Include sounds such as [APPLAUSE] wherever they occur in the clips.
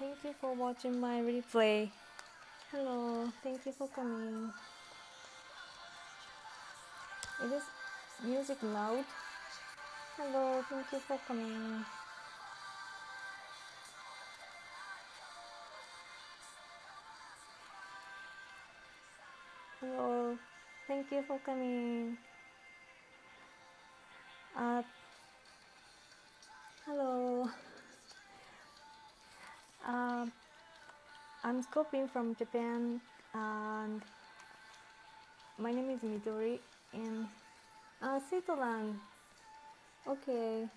Thank you for watching my replay. Hello, thank you for coming. It is music loud. Hello, thank you for coming. Hello, thank you for coming. Uh, hello. Um, I'm Scorpion from Japan, and my name is Midori. And uh. Okay.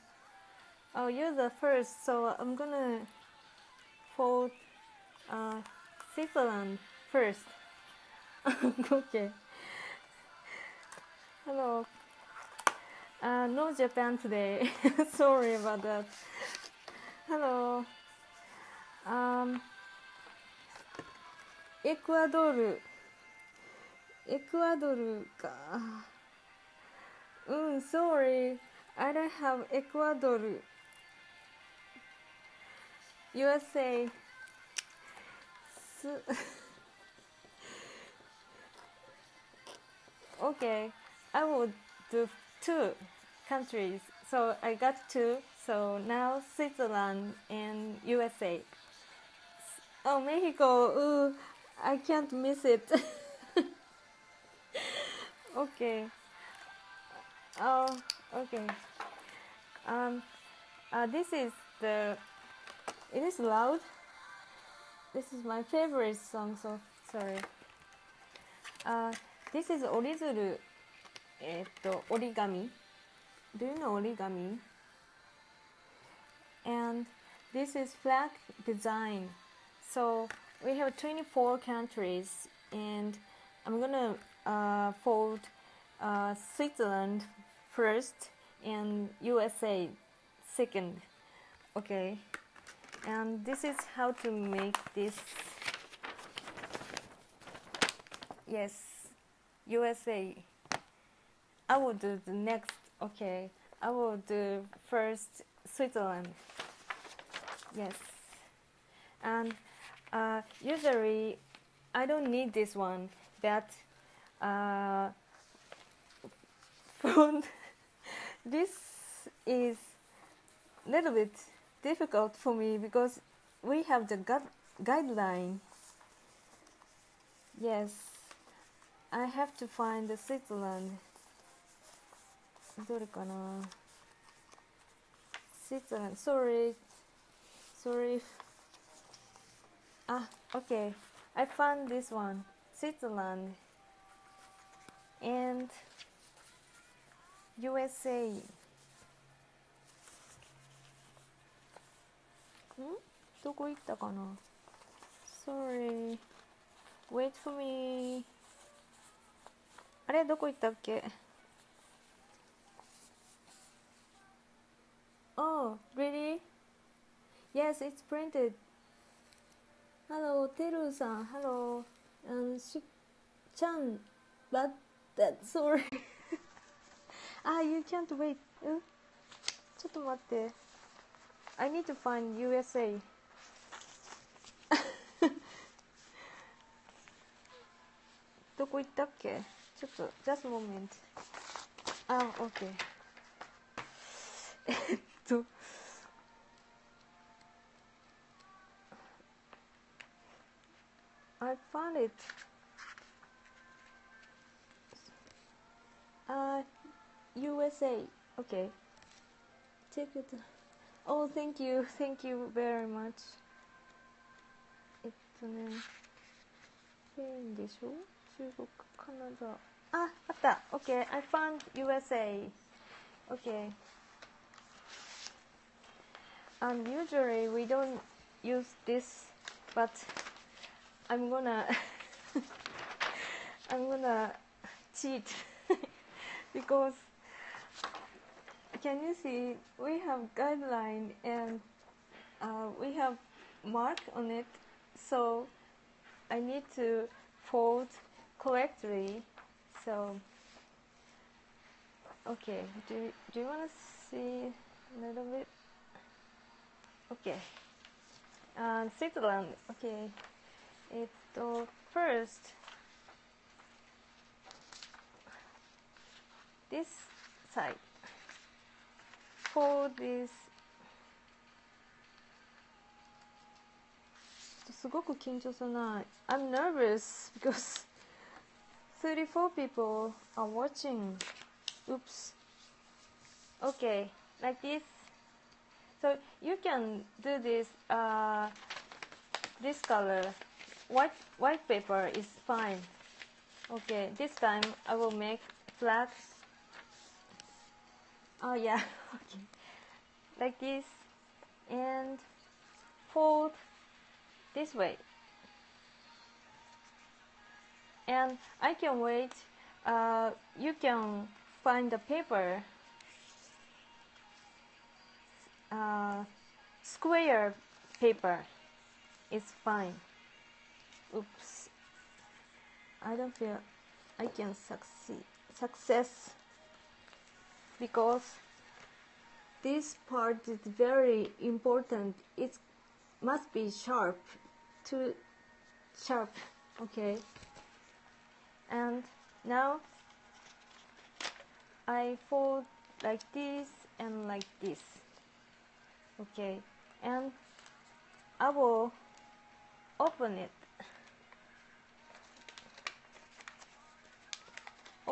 Oh, you're the first, so I'm gonna vote uh, first. [LAUGHS] okay. Hello. Uh, no Japan today. [LAUGHS] Sorry about that. Hello. Um, エクアドル。エクアドルか。うん、sorry. I don't have エクアドル。USA。す [LAUGHS] okay, I will do two countries. So I got two. So now Switzerland and USA. Oh, Mexico. Ooh, I can't miss it. [LAUGHS] okay. Oh, okay. Um, uh, this is the. It is loud. This is my favorite song. So sorry. Uh, this is 折り鶴。えーっと折り紙。Do you know 折り紙 And this is flag design. So we have 24 countries, and I'm gonna uh, fold uh, Switzerland first and USA second. Okay, and this is how to make this. Yes, USA. I will do the next. Okay, I will do first Switzerland. Yes, and uh, usually I don't need this one, but uh, phone [LAUGHS] this is a little bit difficult for me because we have the gu- guideline. Yes, I have to find the Switzerland. どれかな Switzerland. Sorry. Sorry. Ah, okay. I found this one. Switzerland. And USA. んどこ行ったかな Sorry. Wait for me. あれどこ行ったっけ Oh, really? Yes, it's printed. Hello, Teru san. Hello. And Chan. But that's sorry. [LAUGHS] ah, you can't wait. うんちょっと待って。I need to find USA. [LAUGHS] どこ行ったっけちょっと、just a moment. あ、OK。えっと。 [LAUGHS] I found it. Uh, USA. Okay. Take it. Oh, thank you. [LAUGHS] Thank you very much. えっとね、スペインでしょ中国、カナダ。あ、あった。Okay, I found USA. Okay. Um, usually we don't use this, but I'm gonna [LAUGHS] I'm gonna cheat [LAUGHS] because can you see we have guideline and uh, we have mark on it so I need to fold correctly so okay do, do you want to see a little bit okay and uh, Switzerland. Okay. えっと first this side for this すごく緊張するな I'm nervous because [LAUGHS] 34 people are watching oops okay like this so you can do this uh, this color white white paper is fine. Okay this time I will make flags. Oh yeah [LAUGHS] okay. Like this and fold this way. And I can wait uh, you can find the paper uh, square paper is fine oops. I don't feel I can succeed success because this part is very important. It must be sharp too sharp okay? And now I fold like this and like this okay? And I will open it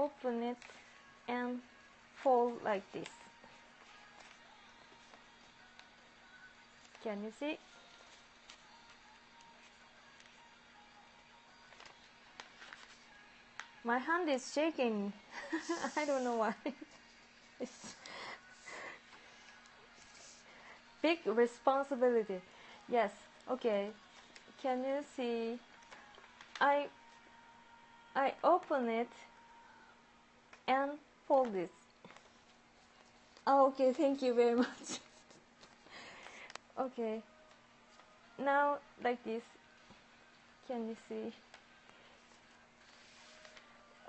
open it and fold like this. Can you see? My hand is shaking. [LAUGHS] I don't know why. [LAUGHS] It's big responsibility. Yes okay. Can you see? I I open it and fold this. Oh, okay thank you very [LAUGHS] much. Okay. Now like this. Can you see?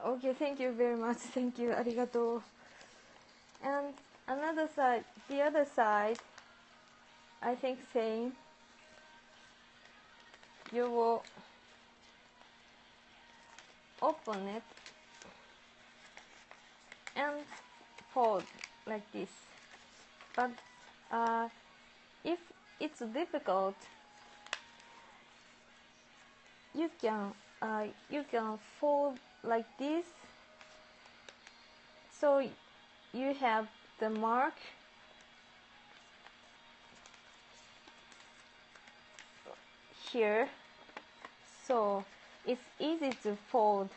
Okay thank you very much. [LAUGHS] Thank you. Arigato. And another side the other side I think same. You will open it and fold like this. But uh, if it's difficult you can uh, you can fold like this. So you have the mark. Here. So it's easy to fold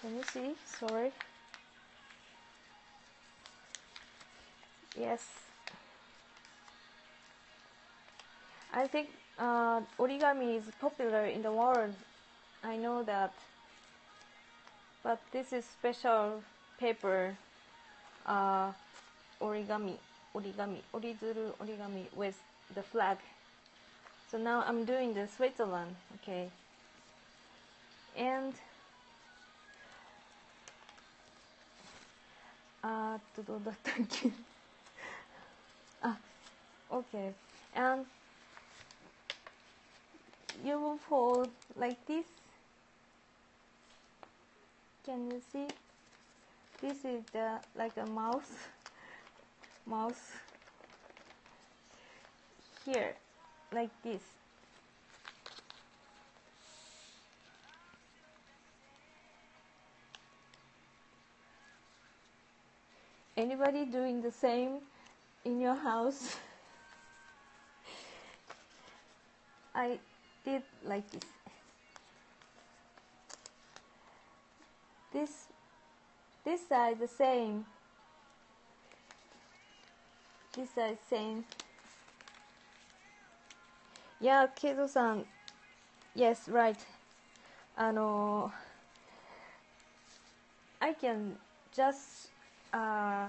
can you see sorry. Yes. I think uh, origami is popular in the world. I know that. But this is special paper uh, origami origami orizuru origami with the flag. So now I'm doing the Switzerland okay. And uh, to do that again. ah, okay. And you will fold like this. Can you see? This is the like a mouse. [LAUGHS] mouse. Here, like this. Anybody doing the same in your house? I did like this. This this side the same. This side same. Yeah, Kido-san. Yes, right. あの、I can just uh,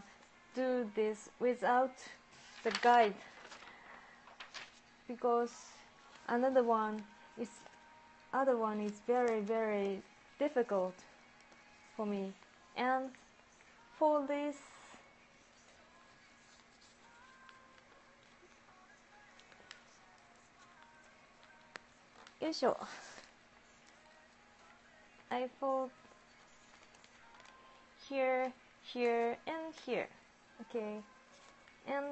do this without the guide. Because another one is other one is very very difficult for me. And for this usual I fold here here and here. Okay. And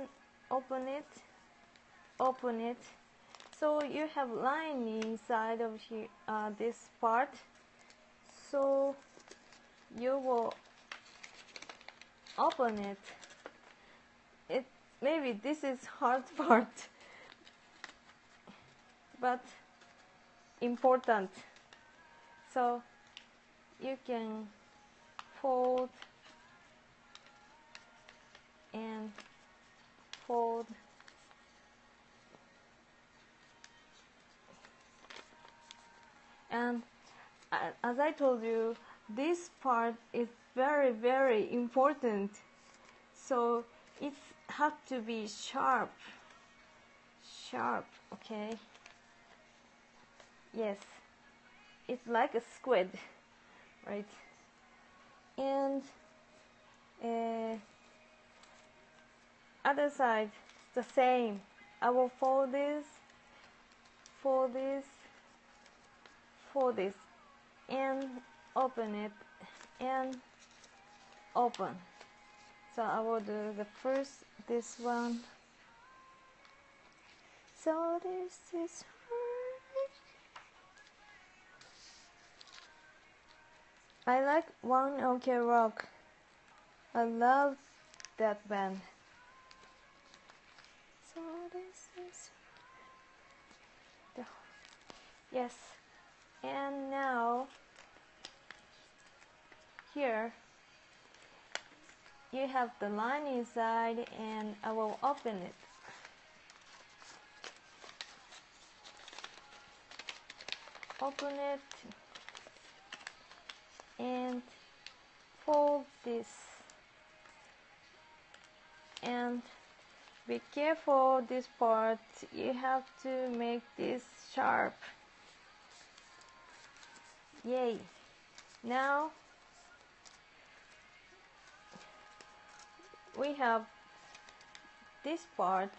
open it. Open it. So you have line inside of here uh, this part. So you will open it. It maybe this is hard [LAUGHS] part but important. So you can fold and fold and uh, as I told you this part is very very important. So it has to be sharp. Sharp okay? Yes. It's like a squid right? And uh, other side the same I will fold this fold this fold this and open it and open so I will do the first this one so this is I like One OK Rock. I love that band. So this is the yes, and now here you have the line inside, and I will open it. Open it and fold this and be careful this part. You have to make this sharp. Yay. Now we have this part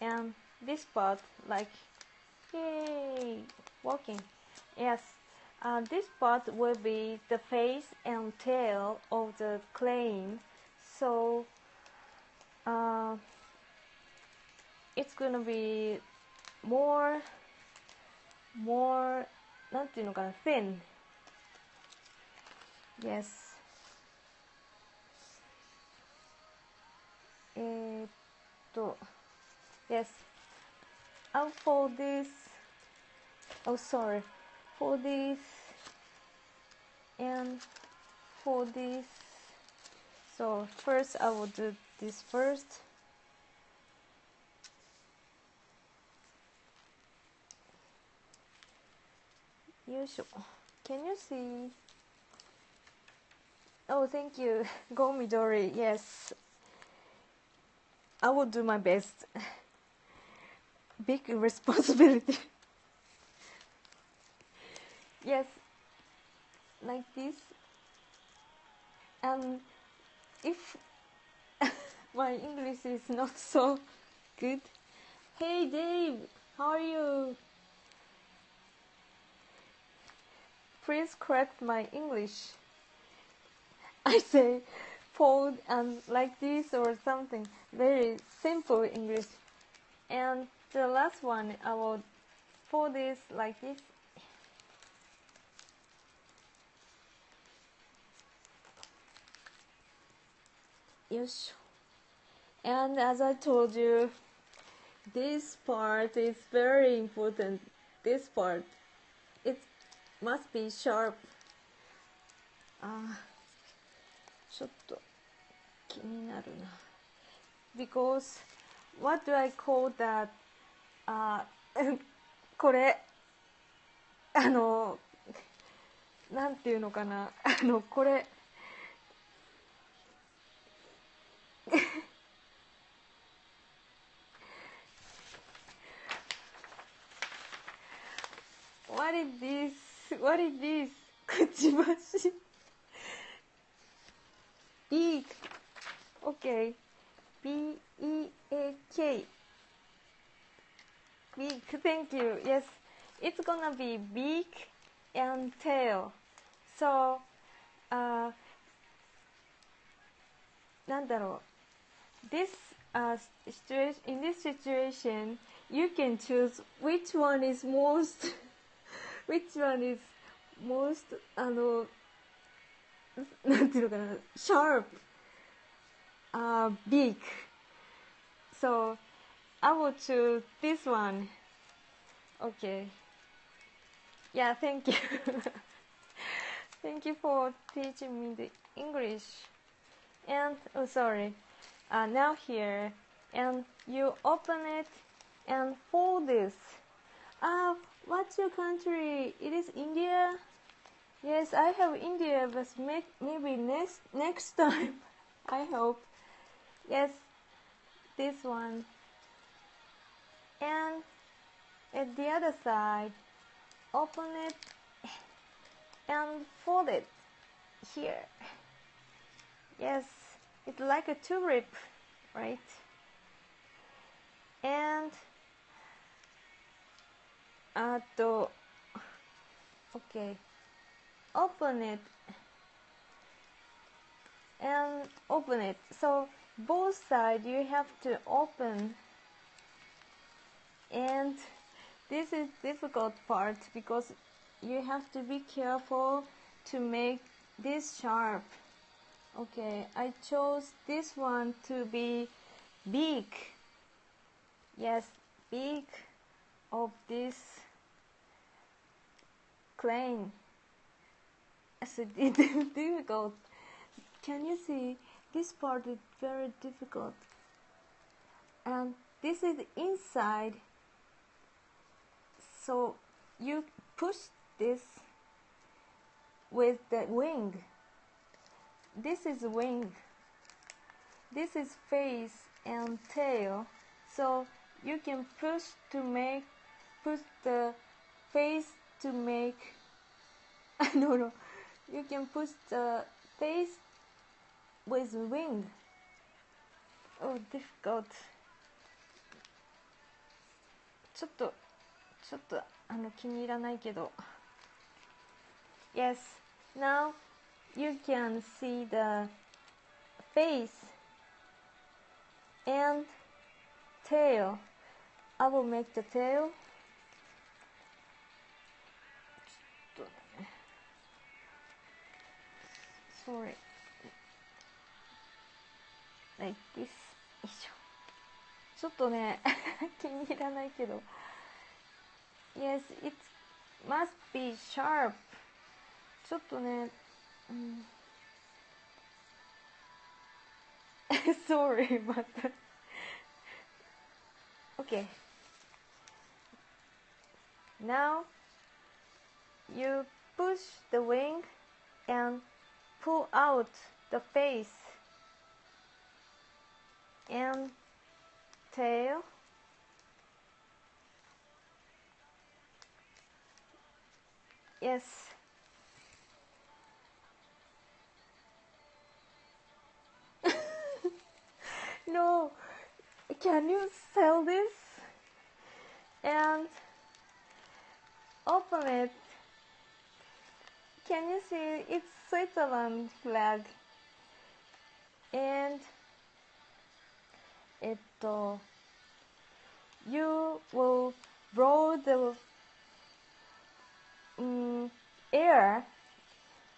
and this part like yay walking. Yes uh, this part will be the face and tail of the crane. So uh, it's gonna be more more なんていうのかな thin yes えー、っと yes I'll fold this oh sorry for this and for this so first I will do this first. Can you see? Oh thank you. [LAUGHS] Go Midori. Yes. I will do my best. [LAUGHS] Big responsibility. [LAUGHS] Yes. Like this. And if [LAUGHS] my english is not so good. Hey dave how are you? Please correct my english. [LAUGHS] I say fold and like this or something. Very simple english. And the last one i will fold this like this Yes. And as I told you, this part is very important. This part, it must be sharp. あちょっと気になるな。Because what do I call that? あこれあのなんていうのかなあのこれ what is this? What is this? [LAUGHS] くちばし beak okay B E A K beak thank you yes it's gonna be beak and tail. So, uh, なんだろう this uh, situation in this situation you can choose which one is most [LAUGHS] which one is most あのなんていうのかな sharp [LAUGHS] uh, big so I will choose this one okay yeah thank you [LAUGHS] thank you for teaching me the English and oh sorry uh, now here and you open it and fold this uh, what's your country? It is India. Yes I have India but maybe next next time [LAUGHS] I hope. Yes this one. And at the other side open it and fold it here. Yes it's like a tulip right? And Ah, あと okay. Open it. And open it. So both sides you have to open. And this is difficult part because you have to be careful to make this sharp. Okay I chose this one to be big. Yes big of this crane so it's [LAUGHS] difficult. Can you see? This part is very difficult. And this is inside. So you push this with the wing. This is wing. This is face and tail. So you can push to make push the face to make [LAUGHS] no no you can push the face with wing oh difficult ちょっとちょっとあの気に入らないけど Yes now you can see the face and tail I will make the tail sorry like this よいしょちょっとね気に入らないけど yes it must be sharp ちょっとねうん sorry but okay now you push the wing and pull out the face and tail. Yes. [LAUGHS] No. Can you sell this? And open it can you see it's Switzerland flag and えっと you will blow the um, air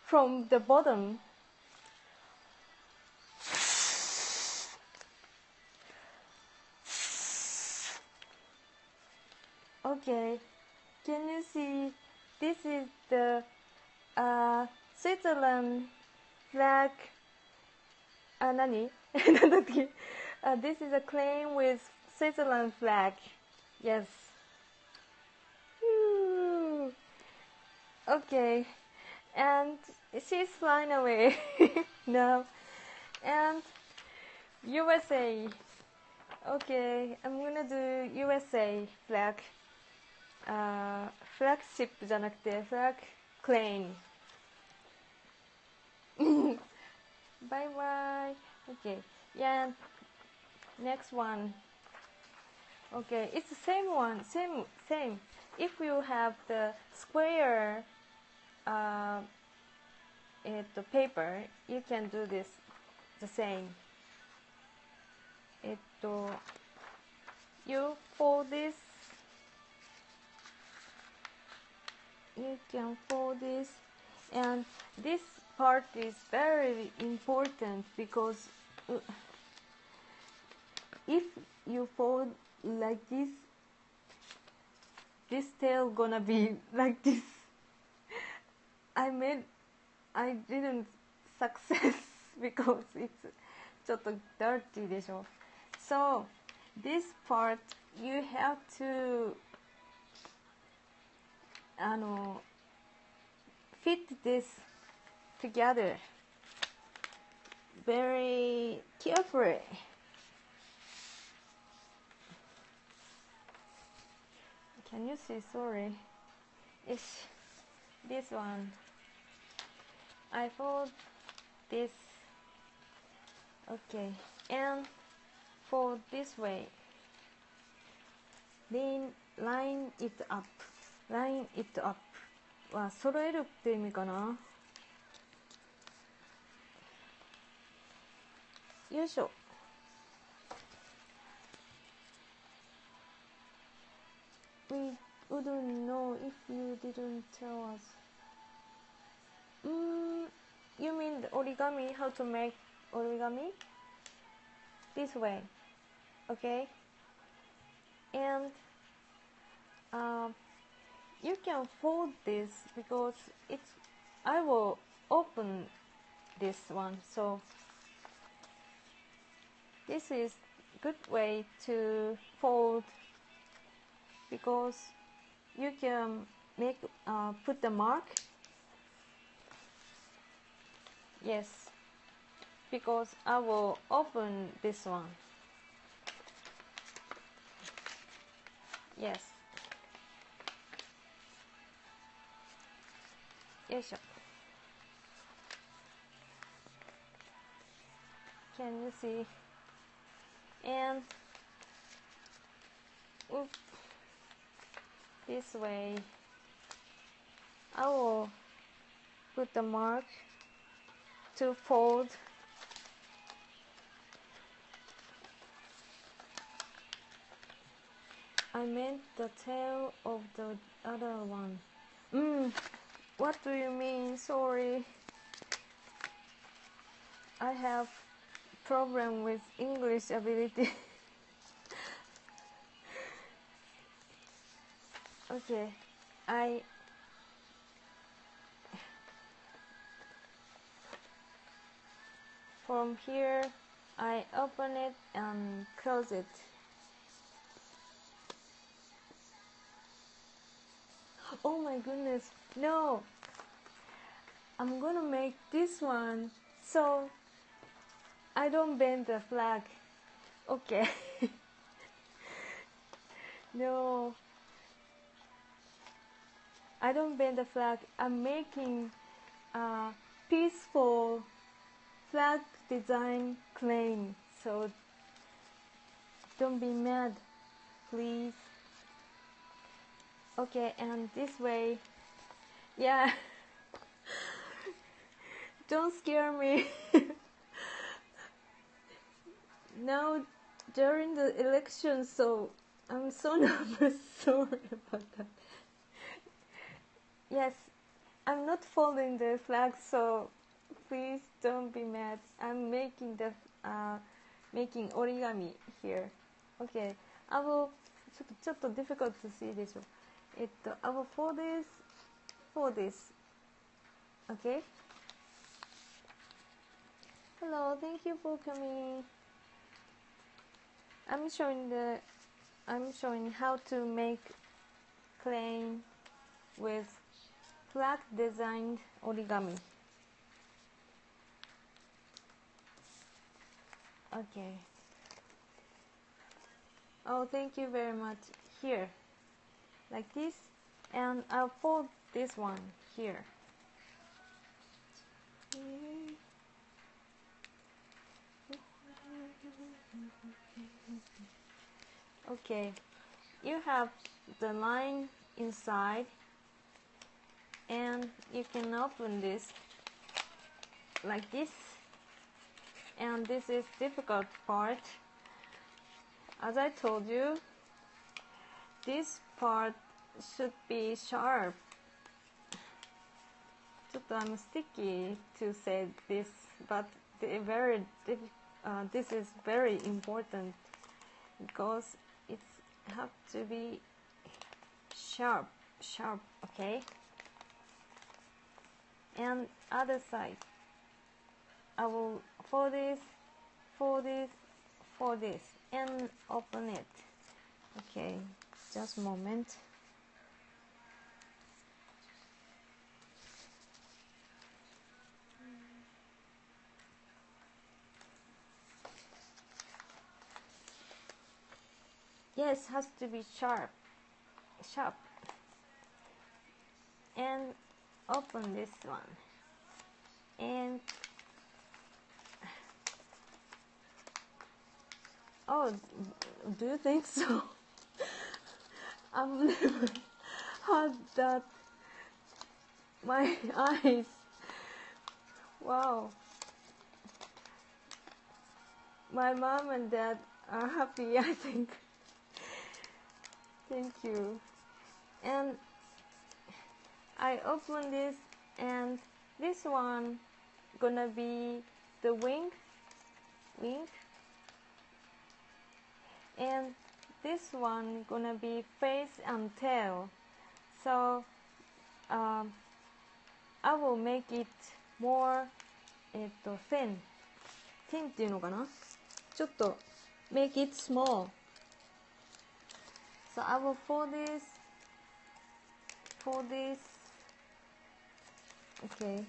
from the bottom okay can you see this is the Switzerland flag あ何なんだっけ、uh, This is a crane with Switzerland flag. Yes. Okay. And she's flying away [LAUGHS] now. And USA okay I'm gonna do USA flag. uh, flagship じゃなくて flag crane. [LAUGHS] bye bye. Okay, yeah. Next one. Okay, it's the same one, same, same. If you have the square uh, it, the paper, you can do this the same. Eh, it, you fold this, you can fold this, and this part is very important because uh, if you fold like this this tail gonna be [LAUGHS] like this I made I didn't [LAUGHS] success because it's ちょっと dirty でしょ so this part you have to あの fit this together very carefully can you see sorry it's this one I fold this okay and fold this way then line it up line it up は揃えるって意味かな よいしょ We wouldn't know if you didn't tell us. Mm, you mean the origami? How to make origami? This way, okay? And uh, you can fold this because it's. I will open this one. So this is good way to fold because you can make uh, put the mark yes because I will open this one yes よいしょ Can you see And oop, this way I will put the mark to fold I meant the tail of the other one. Mm, what do you mean? Sorry. I have problem with English ability. [LAUGHS] okay, I from here I open it and close it. Oh my goodness, no! I'm gonna make this one so I don't bend the flag. Okay. [LAUGHS] no. I don't bend the flag. I'm making a peaceful flag design crane. So don't be mad, please. Okay, and this way. Yeah. [LAUGHS] don't scare me. [LAUGHS] now during the election, so I'm so nervous. [LAUGHS] Sorry about that. Yes, I'm not folding the flag, so please don't be mad. I'm making the uh, making origami here. Okay, I will ちょっとちょっと difficult to see でしょ。えっと、I will fold this, fold this. Okay. Hello, thank you for coming. I'm showing the I'm showing how to make crane with flag designed origami. Okay. Oh, thank you very much. Here, like this, and I'll fold this one here Okay, you have the line inside and you can open this like this and this is difficult part as I told you this part should be sharp ちょっと I'm sticky to say this but the very uh, this is very important because it have to be sharp sharp okay? And other side. I will for this for this for this. And open it. Okay just moment yes has to be sharp. Sharp. And open this one. And oh do you think so? [LAUGHS] I've never had that. My [LAUGHS] eyes. Wow. My mom and dad are happy [LAUGHS] i think thank you and I open this and this one gonna be the wing wing and this one gonna be face and tail so um, I will make it more えっと thin thin っていうのかなちょっと make it small so I will fold this fold this. Okay.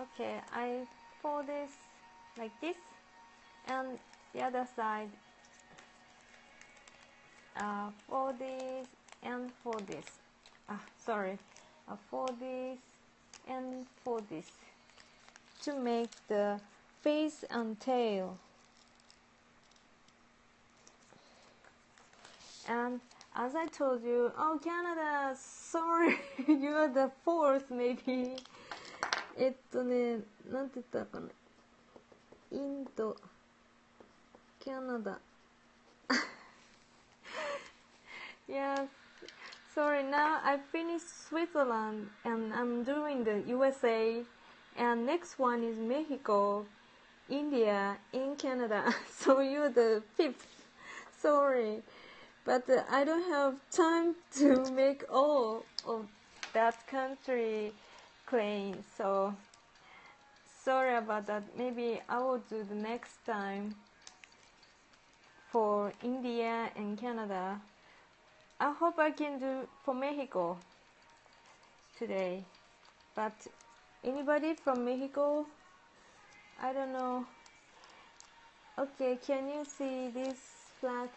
Okay I fold this like this and the other side uh, for this and for this ah sorry uh, for this and for this to make the face and tail and as I told you oh Canada sorry [LAUGHS] you're the fourth maybe えっとねなんて言ったかなインドキャナダ [LAUGHS] yes. Sorry now I finished Switzerland and I'm doing the USA and next one is Mexico India in Canada. [LAUGHS] So you're the fifth. Sorry. But uh, I don't have time [LAUGHS] to make all of that country clean. So sorry about that. Maybe I will do the next time for India and Canada I hope I can do for Mexico today but anybody from Mexico I don't know okay can you see this flag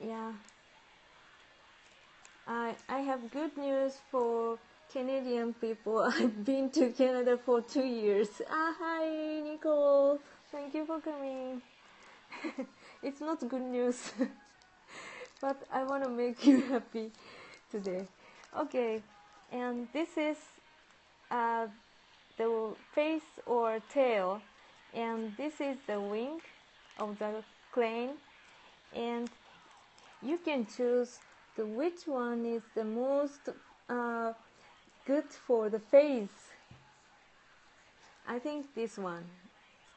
yeah I I have good news for Canadian people. [LAUGHS] I've been to Canada for two years. Ah, hi, Nicole. Thank you for coming. [LAUGHS] it's not good news, [LAUGHS] but I want to make you [LAUGHS] happy today. Okay, and this is uh, the face or tail, and this is the wing of the plane, and you can choose the which one is the most uh, good for the face. I think this one.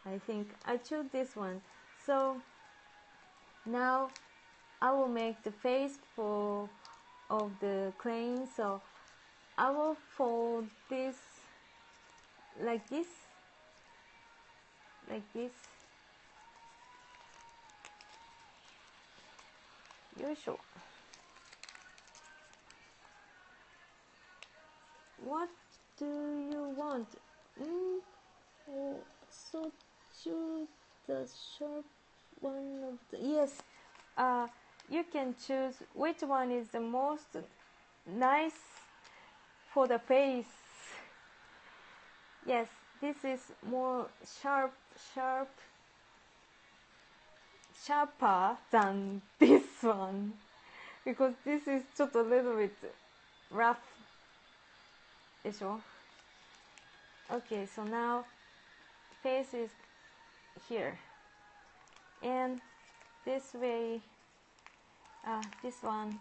I think I choose this one. So now I will make the face for of the crane so I will fold this like this like this. よいしょ What do you want? Mm, so you the shop one of the yes. Uh, you can choose which one is the most nice for the face. Yes, this is more sharp, sharp, sharper than [LAUGHS] this one because this is just a little bit rough でしょ Okay, so now face is here and this way uh, this one.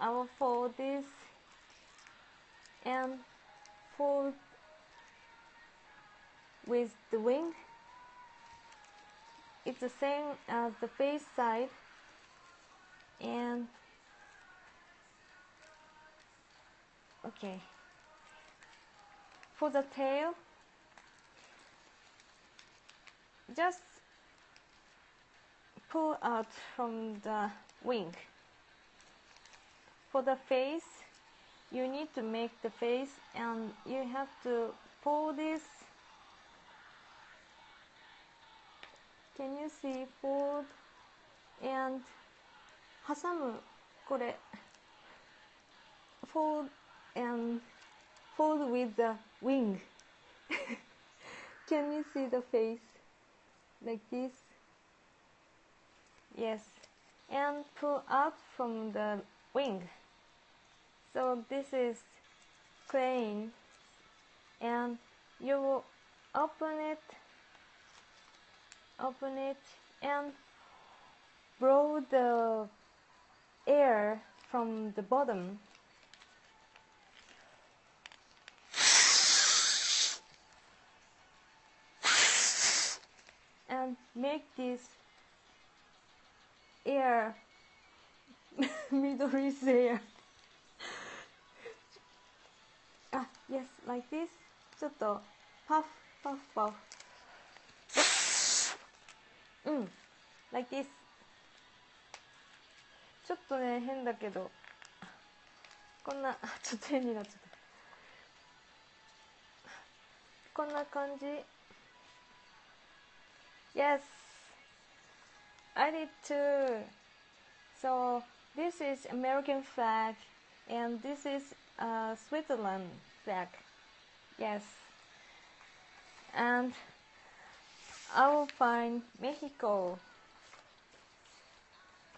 I will fold this and fold with the wing. It's the same as the face side. And okay. For the tail just pull out from the wing for the face you need to make the face and you have to pull this can you see fold and 挟むこれ fold and fold with the wing [LAUGHS] can you see the face like this Yes. And pull up from the wing. So this is crane. And you will open it open it and blow the air from the bottom. And make this air. [LAUGHS] Middle is air. Ah yes like this. ちょっとパフパフパフうん like this. ちょっとね変だけど。こんなちょっと変になっちゃった。こんな感じ。Yes. I did too so this is American flag and this is uh, Switzerland flag yes and I will find Mexico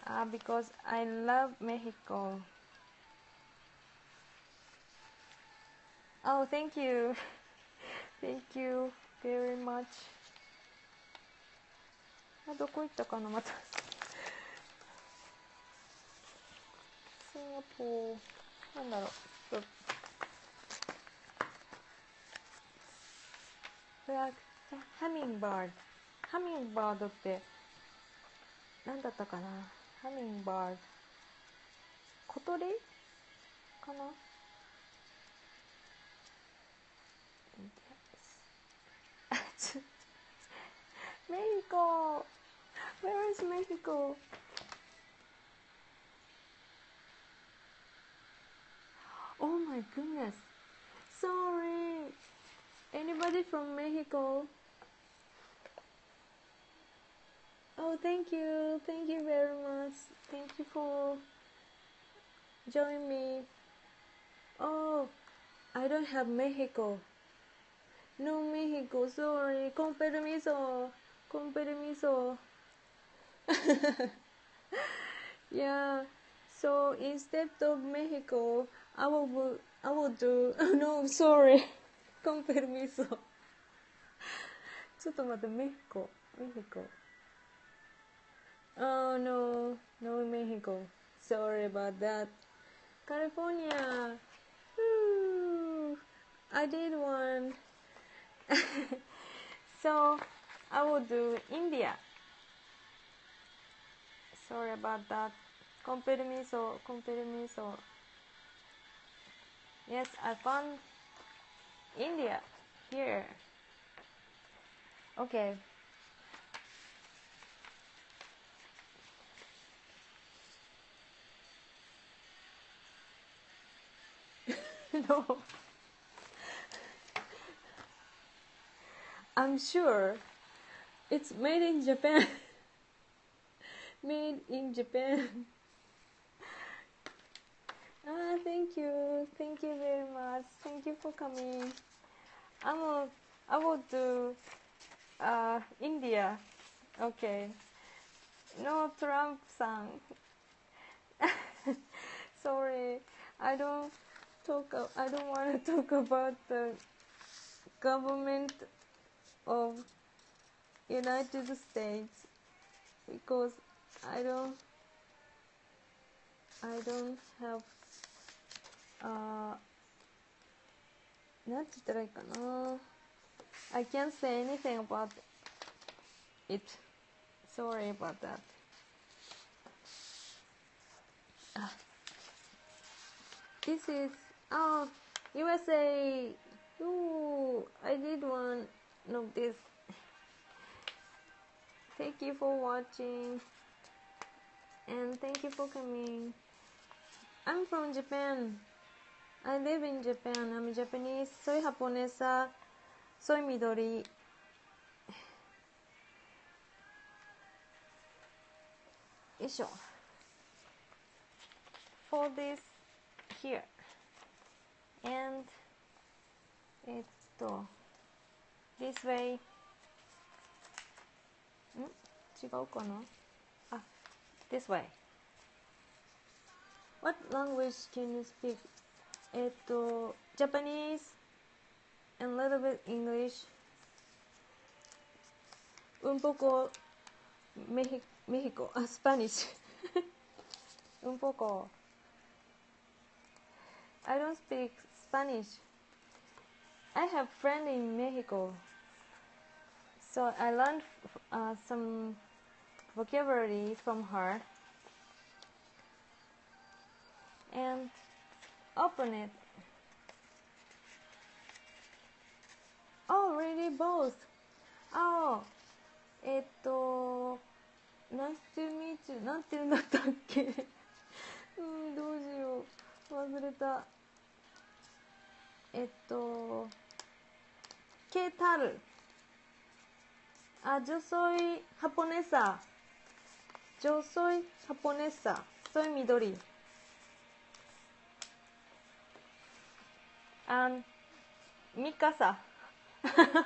uh, because I love Mexico. Oh, thank you. [LAUGHS] thank you very much. あ、どこ行ったかなまた。シンガポー。なんだろう。フラハミングバード。ハミングバードって何だったかなハミングバード小鳥かな [LAUGHS] メヒコ Where is Mexico? Oh my goodness. Sorry. Anybody from Mexico? Oh, thank you. Thank you very much. Thank you for joining me. Oh, I don't have Mexico. No Mexico, sorry. Con permiso Con permiso. [LAUGHS] yeah. So instead of Mexico, I will I will do [LAUGHS] no sorry. [LAUGHS] Con permiso. ちょっと待って、メヒコ。メヒコ。Oh no, no Mexico. Sorry about that. California. Woo. I did one. so I will do India. Sorry about that. Con permiso, con so. Yes, I found India here. Okay. [LAUGHS] no. I'm sure it's made in Japan. [LAUGHS] made in Japan. [LAUGHS] ah, thank you, thank you very much. Thank you for coming. I'm a, I will do uh, India. Okay. No Trump song. [LAUGHS] Sorry, I don't talk. I don't want to talk about the government of United States because I don't I don't have あーなんて言ったらいいかな I can't say anything about it sorry about that あ This is oh USA Ooh, I did one of this Thank you for watching and thank you for coming. I'm from Japan. I live in Japan. I'm Japanese. Soy japonesa. Soy Midori. Isho. For this here. And it's this way. ん違うかなあ this way What language can you speak? えっと Japanese and a little bit English うんぽこメヒメヒコあスパニッシュうんぽこ I don't speak Spanish I have friend in Mexico, so I learned uh, some vocabulary from her and open it. Oh, really both? Oh, えっと、Nice to meet you なんて言うんだったっけうん、どうしよう。忘れた。えっと、¿Qué tal? [LAUGHS] Ah, yo soy japonesa. Yo soy japonesa. Soy Midori. And Mikasa. [LAUGHS]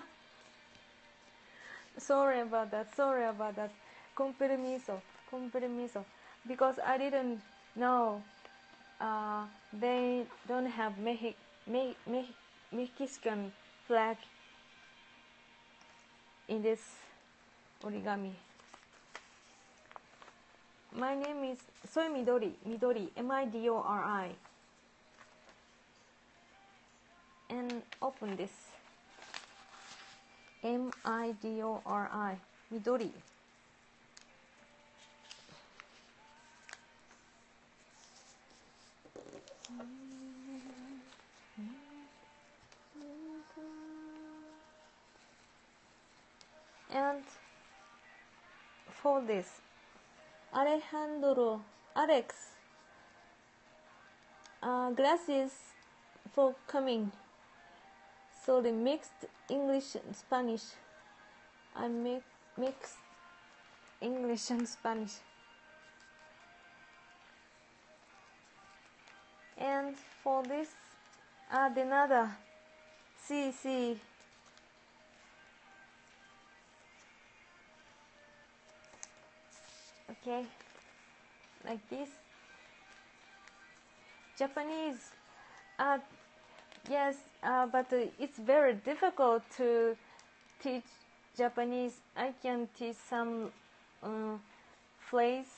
Sorry about that. Sorry about that. Con permiso. Con permiso. Because I didn't know uh, they don't have Mexic Me- Me- Mexican flag in this origami. My name is Soy Midori, Midori, M-I-D-O-R-I. And open this. M-I-D-O-R-I, Midori. And for this, Alejandro, Alex, uh, glasses for coming. So the mixed English and Spanish. I make mixed English and Spanish. And for this, uh, de nada. Sí, sí. Okay, like this. Japanese, uh, yes, uh, but uh, it's very difficult to teach Japanese. I can teach some um, phrase,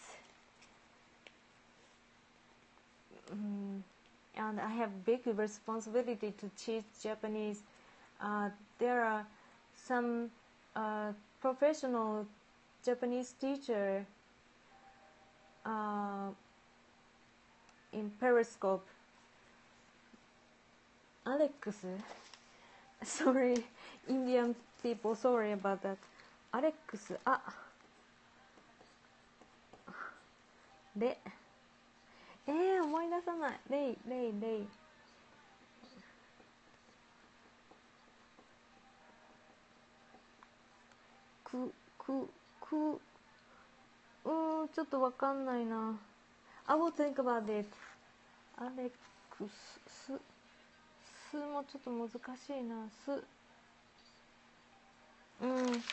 Mm, and I have big responsibility to teach Japanese. Uh, there are some uh, professional Japanese teacher uh, in Periscope. Alex, [LAUGHS] sorry, Indian people, sorry about that. Alex, あで、えー、思い出さない。レイ、レイ、レイ。く、く、く、 うーん、ちょっとわかんないな。I will think about it. アレックス、ス、もちょっと難しいな。ス。うん。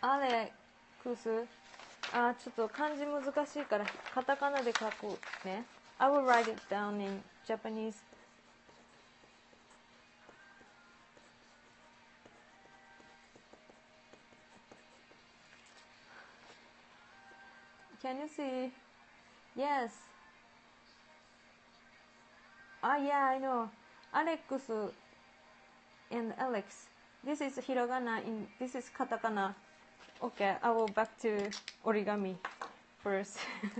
アレックス。あ、ちょっと漢字難しいから、カタカナで書くね。I will write it down in Japanese. Can you see? Yes. Ah, yeah, I know. Alex and Alex. This is hiragana. In this is katakana. Okay, I will back to origami first. [LAUGHS]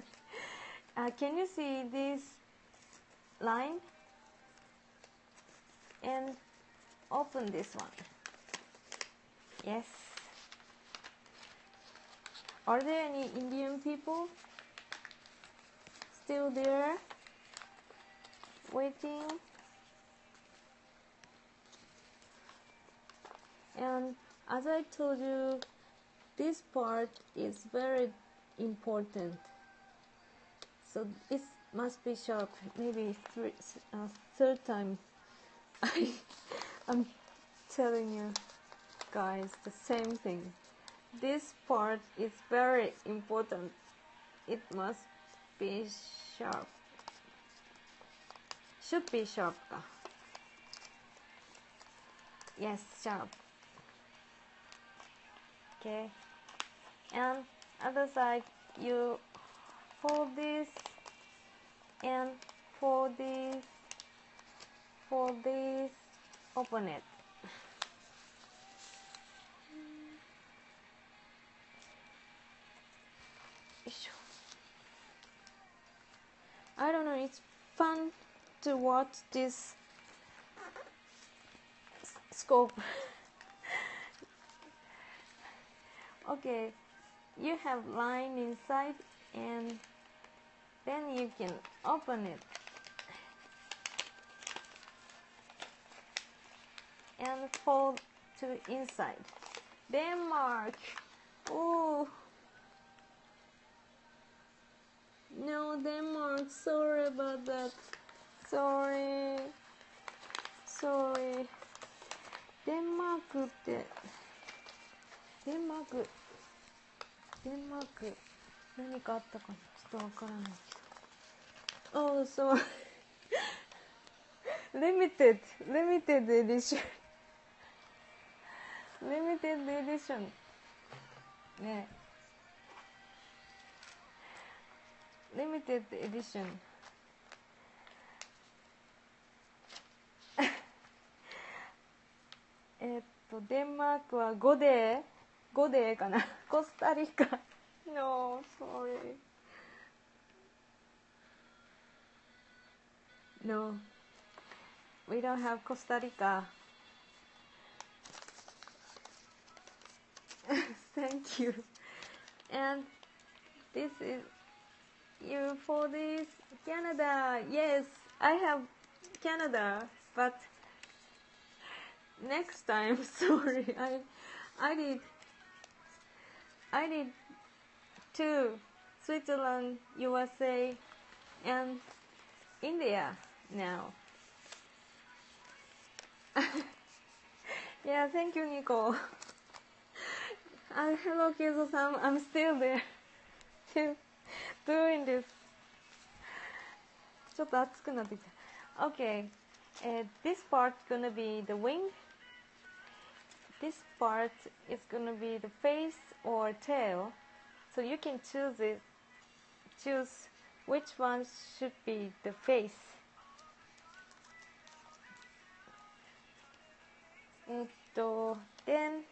uh, can you see this line? And open this one. Yes. Are there any Indian people still there waiting? And as I told you, this part is very important. So it must be sharp. Maybe three, uh, third time. [LAUGHS] I, I'm telling you guys the same thing. This part is very important. It must be sharp. Should be sharp. Yes, sharp. Okay. And other side, you fold this and fold this, fold this, open it. I don't know, it's fun to watch this scope. [LAUGHS] okay, you have line inside and then you can open it. And fold to inside. Denmark. Oh. No, Denmark. Sorry about that. Sorry. Sorry. デンマークって、デンマーク、デンマーク、何かあったかなちょっとわからないけど。Oh, so limited, limited edition. limited edition. ねリミテッドエディションえっとデンマークはゴデー。ゴかな。[LAUGHS] コスタリカ。[LAUGHS] No sorry. No. We don't have コスタリカ Thank you. And this is you for this Canada. Yes, I have Canada, but next time, [LAUGHS] sorry, I I did I did two Switzerland, USA, and India now. [LAUGHS] yeah, thank you, Nico. [LAUGHS] Uh, hello, Kizo-san. I'm still there Still doing this. ちょっと熱くなってきた。Okay. Uh, this part gonna be the wing. This part is gonna be the face or tail. So you can choose it. Choose which one should be the face. えっと、then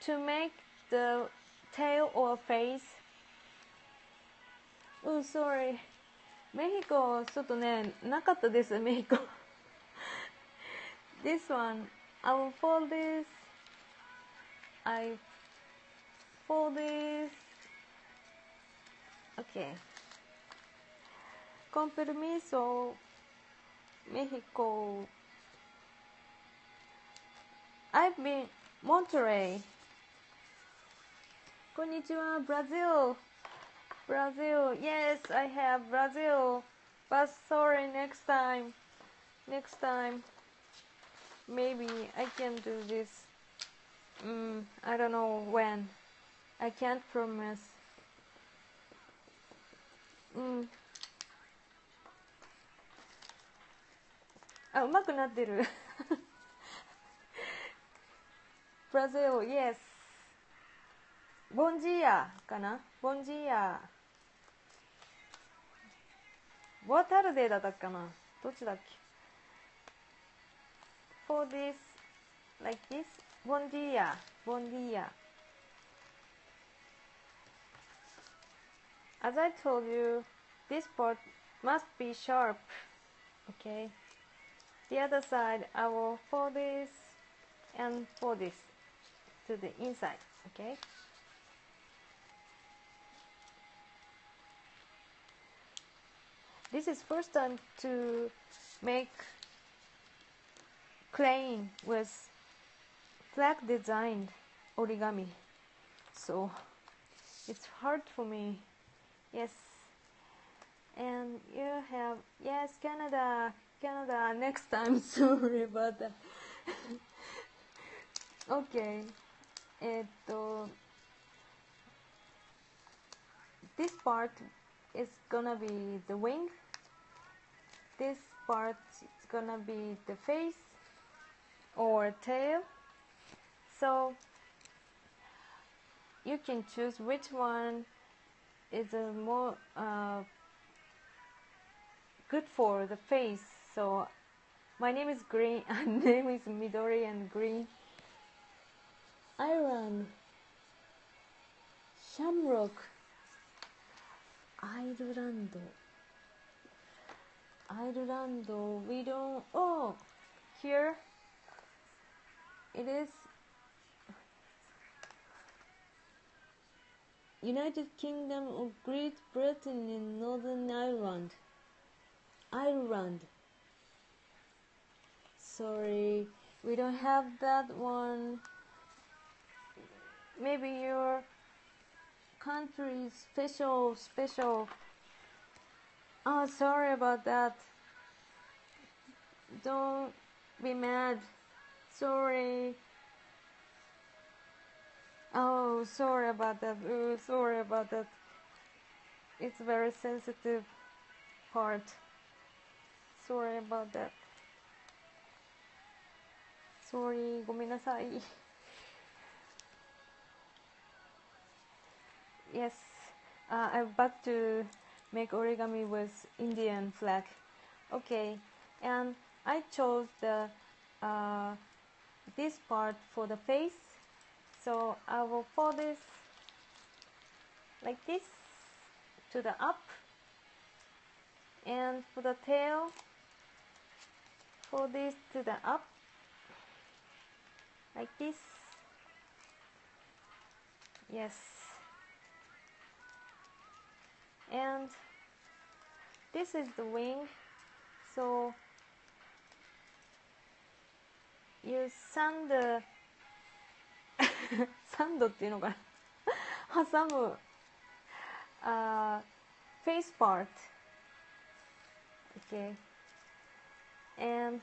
to make the tail or face うん、sorry メヒコちょっとねなかったですメヒコ this [LAUGHS] one I will fold this I fold this okay con permiso Mexico I've been Monterey こんにちは Brazil Brazil yes I have Brazil but sorry next time next time maybe I can do this mm, I don't know when I can't promise うんあ、うまくなってる。Brazil, [LAUGHS] yes. ボンジーヤかなボンジーヤ。ボアタルデーだったかなどっちだっけ ?for this, like this, ボンジーヤ、ボンジーヤ。As I told you, this part must be sharp. Okay. The other side, I will fold this and fold this to the inside. Okay. This is first time to make crane with flag designed origami. So it's hard for me. Yes. And you have yes, Canada, Canada [LAUGHS] next time. [LAUGHS] Sorry about that. [LAUGHS] okay. this part is gonna be the wing this part is gonna be the face or tail. So you can choose which one is a more uh, good for the face. So my name is Green. [LAUGHS] and name is Midori and Green. Iron. Shamrock. Ireland. Ireland. We don't. Oh, here it is United Kingdom of Great Britain and Northern Ireland. Ireland. Sorry, we don't have that one. Maybe your country is special, special. Oh, sorry about that. Don't be mad. Sorry. Oh, sorry about that. Oh, sorry about that. It's very sensitive part. Sorry about that. Sorry, ごめんなさい。Yes, [LAUGHS] uh, I'm about to make origami with Indian flag. Okay, and I chose the uh, this part for the face. So I will fold this like this to the up and for the tail fold this to the up like this. Yes. And this is the wing so you sand the サンドっていうのかな挟む、uh, face part okay and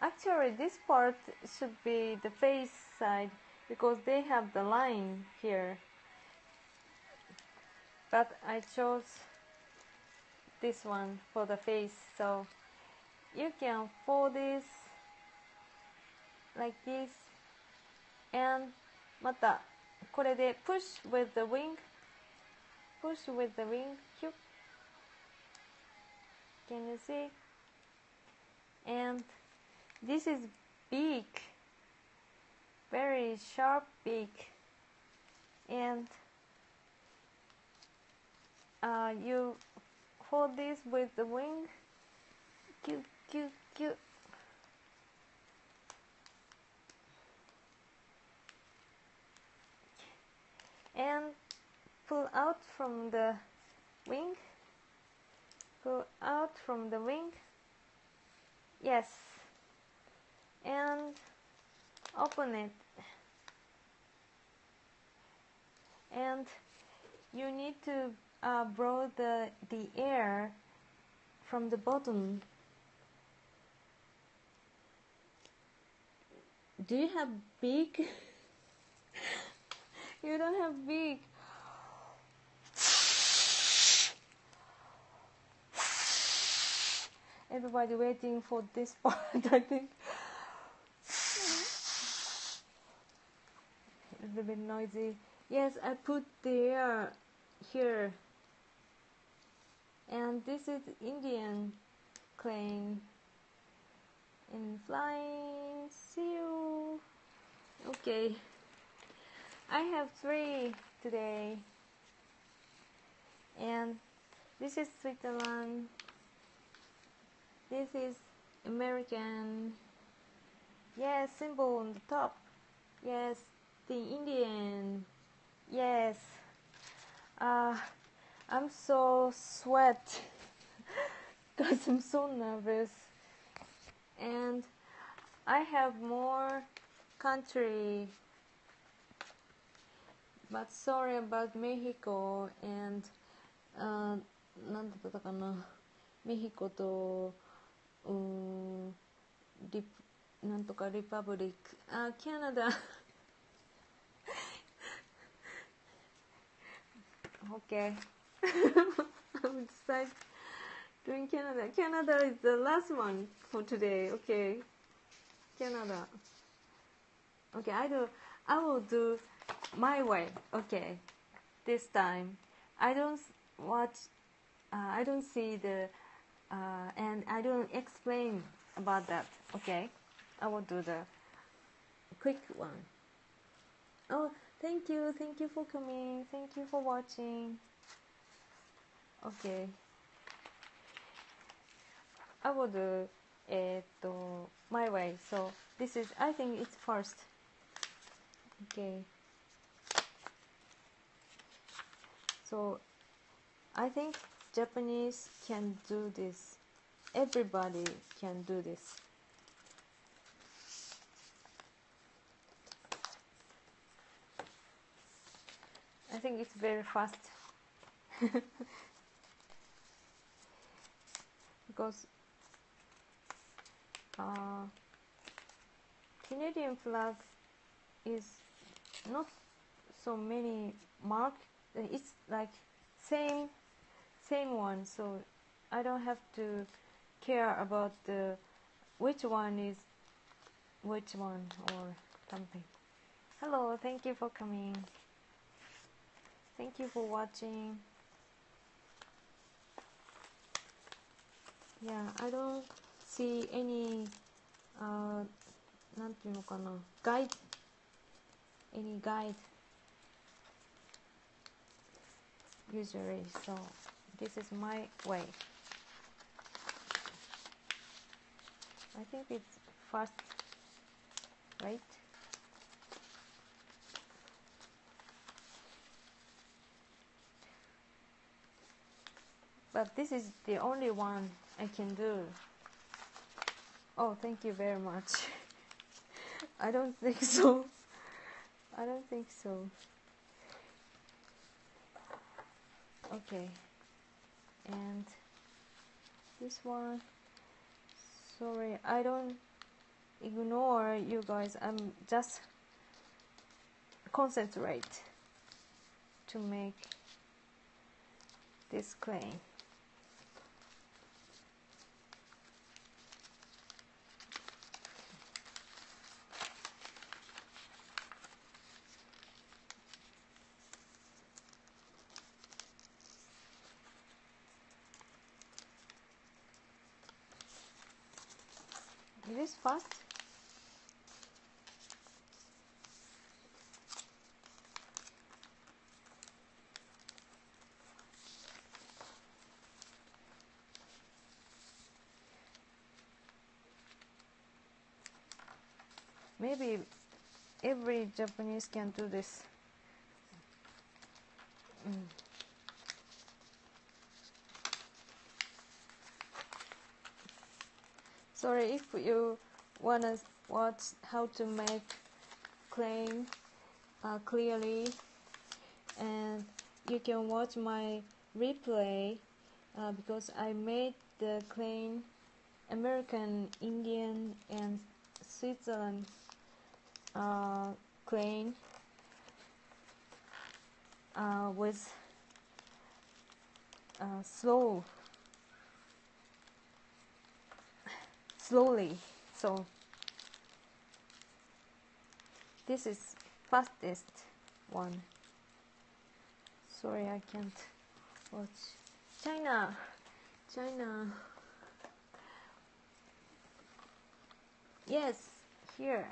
actually this part should be the face side because they have the line here but I chose this one for the face so you can fold this like this and またこれで push with the wing push with the wing can you see and this is beak very sharp beak and uh, you hold this with the wing. Cute cute cute. And pull out from the wing. Pull out from the wing. Yes. And open it. And you need to uh, blow the the air from the bottom. Do you have big? [LAUGHS] you don't have big. Everybody waiting for this [LAUGHS] part, I think. A little bit noisy. Yes, I put the air here. And this is Indian plane. And flying. You. Okay. I have three today. And this is Switzerland. This is American. Yes, symbol on the top. Yes, the Indian. Yes. Uh, I'm so sweat [LAUGHS] because I'm so nervous. And I have more country. But sorry about Mexico and uh, なんだったかなメヒコとうーんリなんとかリパブリックあキャナダ [LAUGHS] okay [LAUGHS] I'm decide doing Canada. Canada is the last one for today. Okay. Canada. Okay I do I will do my way. Okay. This time I don't watch uh, I don't see the uh, and I don't explain about that. Okay, I will do the quick one. Oh, thank you, thank you for coming, thank you for watching. Okay, I will do it my way. So this is, I think it's first. Okay. So I think Japanese can do this. Everybody can do this. I think it's very fast. [LAUGHS] because uh, Canadian flag is not so many mark. It's like same same one so I don't have to care about the which one is which one or something hello thank you for coming thank you for watching yeah I don't see any uh なんていうのかな guide any guide usually so this is my way I think it's fast right but this is the only one I can do. Oh thank you very much. [LAUGHS] I don't think so. I don't think so. Okay. And this one sorry I don't ignore you guys. I'm just concentrate to make this crane It is fast. Maybe every Japanese can do this. Sorry if you wanna watch how to make claim uh, clearly and you can watch my replay uh, because I made the claim American, Indian, and Switzerland uh, clean uh, with uh, slow slowly. So this is fastest one. Sorry I can't watch. China China. Yes here.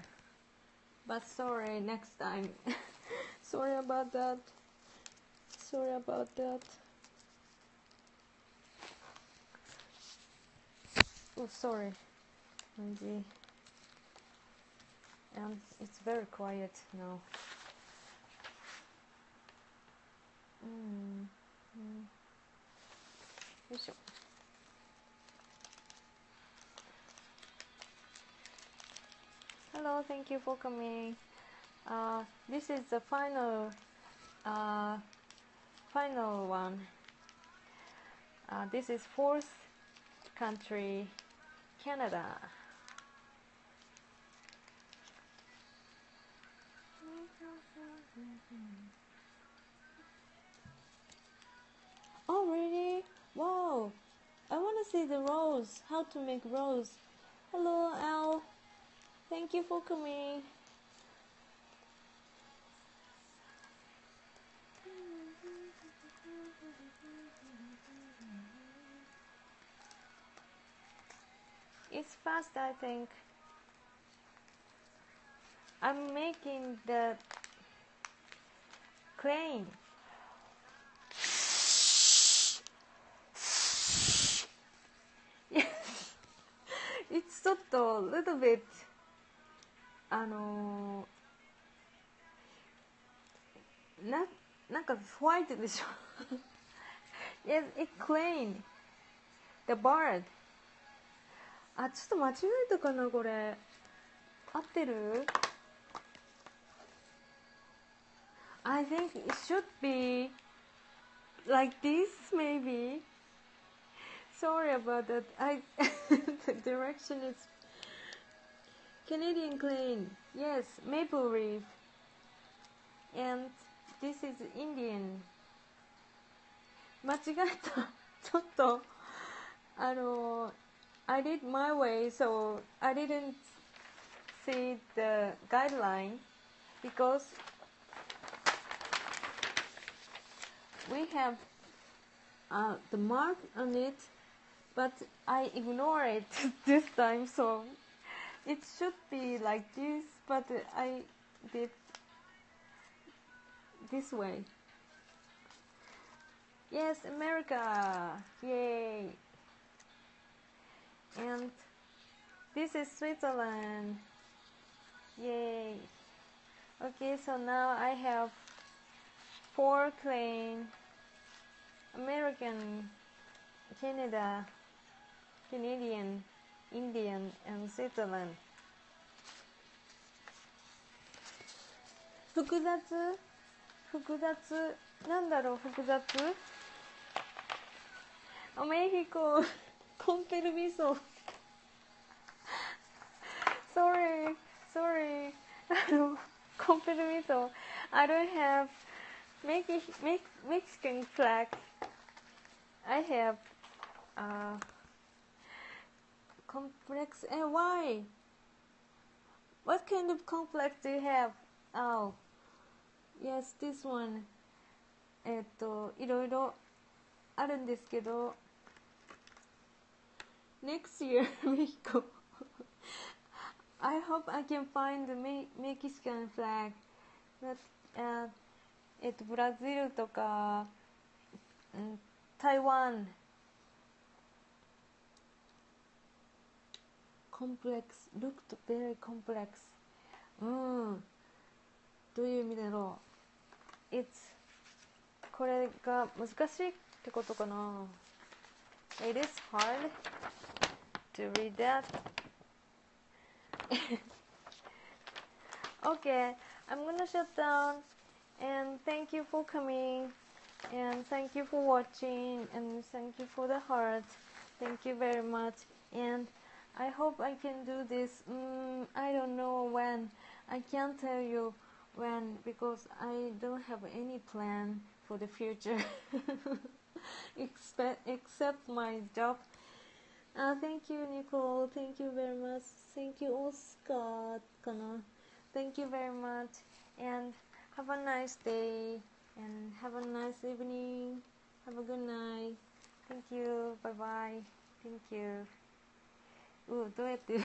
But sorry next time. [LAUGHS] Sorry about that. Sorry about that. Oh sorry maybe and um, it's very quiet now. Mm. Mm. hello thank you for coming. Uh, this is the final uh, final one. Uh, this is fourth country Canada. Oh, really? Wow! I want to see the rose. How to make rose. Hello, Al. Thank you for coming. It's fast, I think. I'm making the crane. it's ちょっと little bit あのー、ななんかホワイトでしょ。Yes, it clean. The bird. あちょっと間違えたかなこれ。合ってる？I think it should be like this maybe sorry about that I [LAUGHS] the direction is Canadian clean yes maple leaf and this is Indian 間違えたちょっとあの [LAUGHS] I did my way so I didn't see the guideline because we have uh, the mark on it but I ignore it [LAUGHS] this time so it should be like this but I did this way. Yes America! Yay! And this is Switzerland. Yay! Okay so now I have four claim American Canada Canadian Indian and Switzerland 複雑複雑なんだろう複雑アメヒココンペル味噌 sorry sorry あのコンペル味噌 I don't have Mexi Mex Mexican flag I have uh complex and why what kind of complex do you have oh yes this one えっといろいろあるんですけど next year [LAUGHS] Mexico I hope I can find the Mexican flag but、uh, えっとブラジルとか、うん、台湾 complex looked very complex うんどういう意味だろう It's これが難しいってことかな It is hard to read that okay I'm gonna shut down and thank you for coming. And thank you for watching. And thank you for the heart. Thank you very much. And I hope I can do this mm, I don't know when. I can't tell you when because I don't have any plan for the future. [LAUGHS] Except, except my job. Uh, thank you Nicole. Thank you very much. Thank you Oscar. Thank you very much. And have a nice day and have a nice evening. Have a good night. Thank you. Bye bye. Thank you. Ooh, どうやって